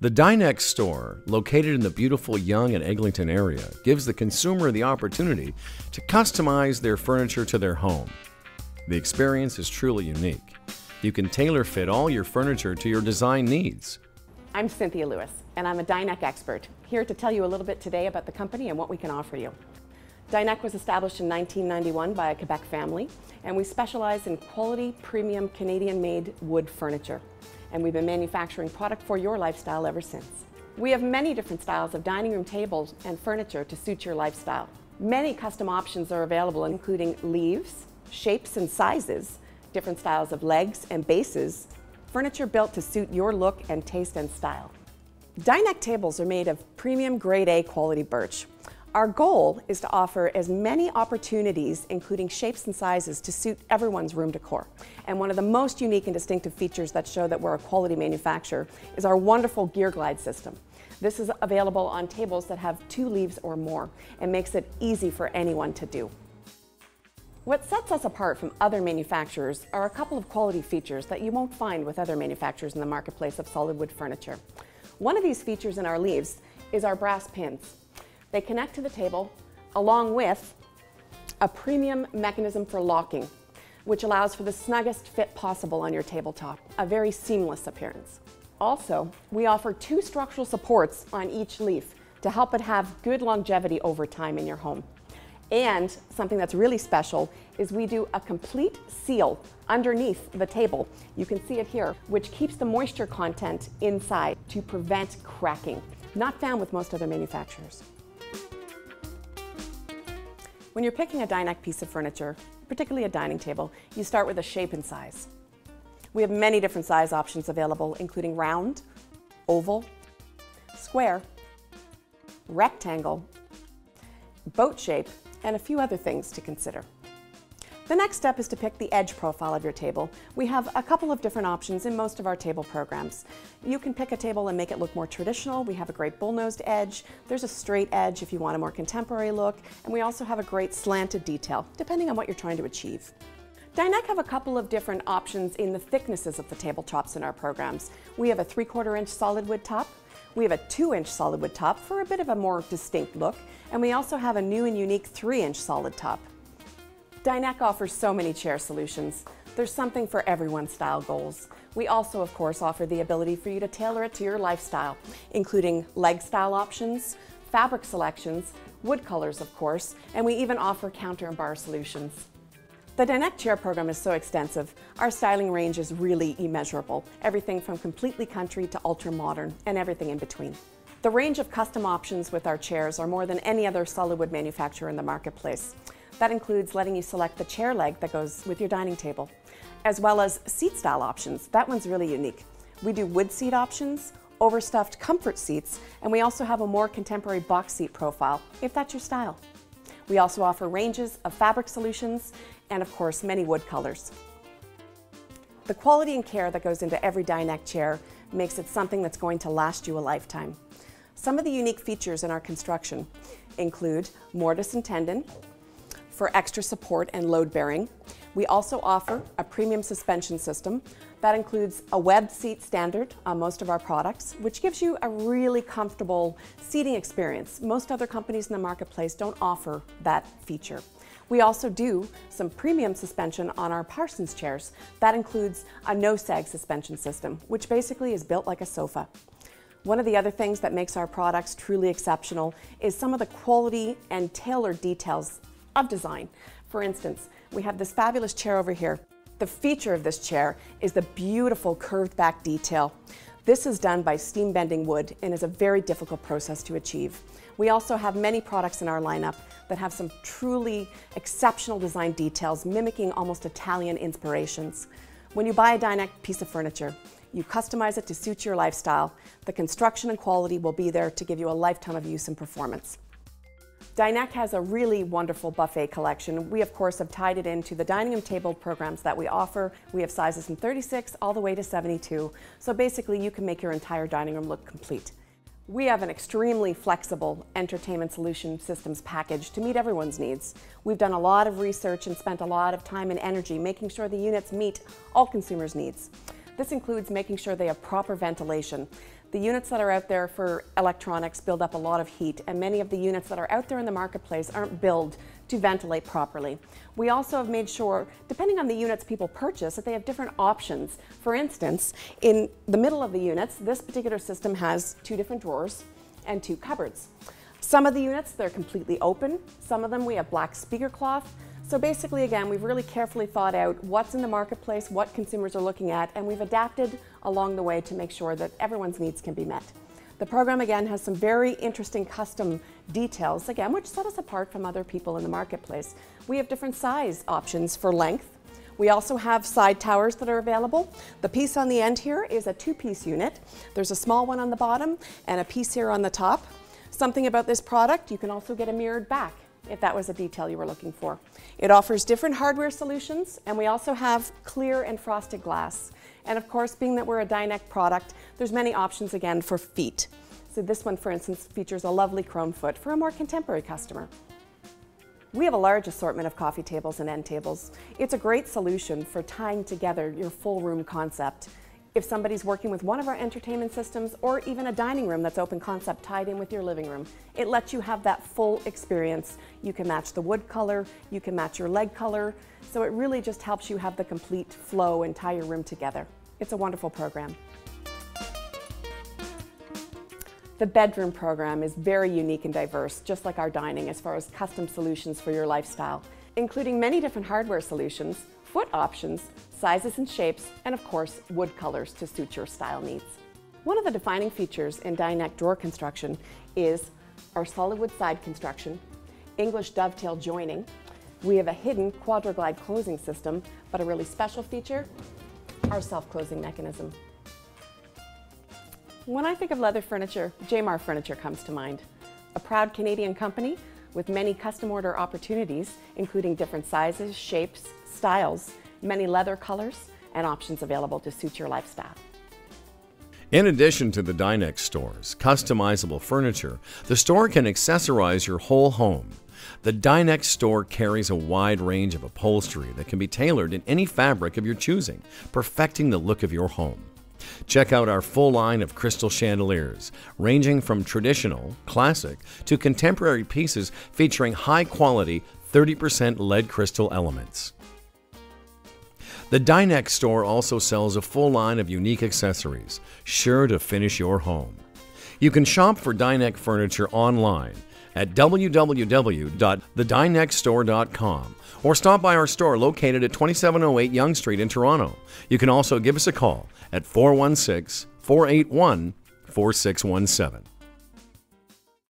The Dinec store, located in the beautiful Yonge and Eglinton area, gives the consumer the opportunity to customize their furniture to their home. The experience is truly unique. You can tailor fit all your furniture to your design needs. I'm Cynthia Lewis, and I'm a Dinec expert, here to tell you a little bit today about the company and what we can offer you. Dinec was established in 1991 by a Quebec family, and we specialize in quality, premium, Canadian-made wood furniture and we've been manufacturing product for your lifestyle ever since. We have many different styles of dining room tables and furniture to suit your lifestyle. Many custom options are available including leaves, shapes and sizes, different styles of legs and bases, furniture built to suit your look and taste and style. Dinec tables are made of premium grade A quality birch. Our goal is to offer as many opportunities, including shapes and sizes, to suit everyone's room decor. And one of the most unique and distinctive features that show that we're a quality manufacturer is our wonderful Gear Glide system. This is available on tables that have two leaves or more and makes it easy for anyone to do. What sets us apart from other manufacturers are a couple of quality features that you won't find with other manufacturers in the marketplace of solid wood furniture. One of these features in our leaves is our brass pins. They connect to the table along with a premium mechanism for locking, which allows for the snuggest fit possible on your tabletop, a very seamless appearance. Also, we offer two structural supports on each leaf to help it have good longevity over time in your home. And something that's really special is we do a complete seal underneath the table. You can see it here, which keeps the moisture content inside to prevent cracking, not found with most other manufacturers. When you're picking a Dinec piece of furniture, particularly a dining table, you start with a shape and size. We have many different size options available, including round, oval, square, rectangle, boat shape, and a few other things to consider. The next step is to pick the edge profile of your table. We have a couple of different options in most of our table programs. You can pick a table and make it look more traditional. We have a great bull-nosed edge. There's a straight edge if you want a more contemporary look. And we also have a great slanted detail, depending on what you're trying to achieve. Dinec have a couple of different options in the thicknesses of the tabletops in our programs. We have a three-quarter inch solid wood top, we have a two inch solid wood top for a bit of a more distinct look, and we also have a new and unique three inch solid top. Dinec offers so many chair solutions. There's something for everyone's style goals. We also, of course, offer the ability for you to tailor it to your lifestyle, including leg style options, fabric selections, wood colors, of course, and we even offer counter and bar solutions. The Dinec chair program is so extensive, our styling range is really immeasurable. Everything from completely country to ultra modern and everything in between. The range of custom options with our chairs are more than any other solid wood manufacturer in the marketplace. That includes letting you select the chair leg that goes with your dining table, as well as seat style options. That one's really unique. We do wood seat options, overstuffed comfort seats, and we also have a more contemporary box seat profile, if that's your style. We also offer ranges of fabric solutions and, of course, many wood colors. The quality and care that goes into every Dinec chair makes it something that's going to last you a lifetime. Some of the unique features in our construction include mortise and tenon, for extra support and load bearing. We also offer a premium suspension system that includes a web seat standard on most of our products, which gives you a really comfortable seating experience. Most other companies in the marketplace don't offer that feature. We also do some premium suspension on our Parsons chairs. That includes a no-sag suspension system, which basically is built like a sofa. One of the other things that makes our products truly exceptional is some of the quality and tailored details of design. For instance, we have this fabulous chair over here. The feature of this chair is the beautiful curved back detail. This is done by steam bending wood and is a very difficult process to achieve. We also have many products in our lineup that have some truly exceptional design details mimicking almost Italian inspirations. When you buy a Dinec piece of furniture, you customize it to suit your lifestyle. The construction and quality will be there to give you a lifetime of use and performance. Dinec has a really wonderful buffet collection. We, of course, have tied it into the dining room table programs that we offer. We have sizes from 36 all the way to 72. So basically, you can make your entire dining room look complete. We have an extremely flexible entertainment solution systems package to meet everyone's needs. We've done a lot of research and spent a lot of time and energy making sure the units meet all consumers' needs. This includes making sure they have proper ventilation. The units that are out there for electronics build up a lot of heat, and many of the units that are out there in the marketplace aren't built to ventilate properly. We also have made sure, depending on the units people purchase, that they have different options. For instance, in the middle of the units, this particular system has two different drawers and two cupboards. Some of the units, they're completely open. Some of them, we have black speaker cloth. So basically, again, we've really carefully thought out what's in the marketplace, what consumers are looking at, and we've adapted along the way to make sure that everyone's needs can be met. The program, again, has some very interesting custom details, again, which set us apart from other people in the marketplace. We have different size options for length. We also have side towers that are available. The piece on the end here is a two-piece unit. There's a small one on the bottom and a piece here on the top. Something about this product, you can also get a mirrored back if that was a detail you were looking for. It offers different hardware solutions, and we also have clear and frosted glass. And of course, being that we're a Dinec product, there's many options again for feet. So this one, for instance, features a lovely chrome foot for a more contemporary customer. We have a large assortment of coffee tables and end tables. It's a great solution for tying together your full room concept if somebody's working with one of our entertainment systems or even a dining room that's open concept tied in with your living room. It lets you have that full experience. You can match the wood color, you can match your leg color, so it really just helps you have the complete flow and tie your room together. It's a wonderful program. The bedroom program is very unique and diverse, just like our dining as far as custom solutions for your lifestyle, including many different hardware solutions, foot options, sizes and shapes, and of course, wood colors to suit your style needs. One of the defining features in Dinec drawer construction is our solid wood side construction, English dovetail joining. We have a hidden quadriglide closing system, but a really special feature, our self-closing mechanism. When I think of leather furniture, Jaymar Furniture comes to mind. A proud Canadian company with many custom order opportunities, including different sizes, shapes, styles, many leather colors, and options available to suit your lifestyle. In addition to the Dinec store's customizable furniture, the store can accessorize your whole home. The Dinec store carries a wide range of upholstery that can be tailored in any fabric of your choosing, perfecting the look of your home. Check out our full line of crystal chandeliers, ranging from traditional, classic, to contemporary pieces featuring high quality 30% lead crystal elements. The Dinec store also sells a full line of unique accessories, sure to finish your home. You can shop for Dinec furniture online at www.thedinecstore.com or stop by our store located at 2708 Yonge Street in Toronto. You can also give us a call at 416 481 4617.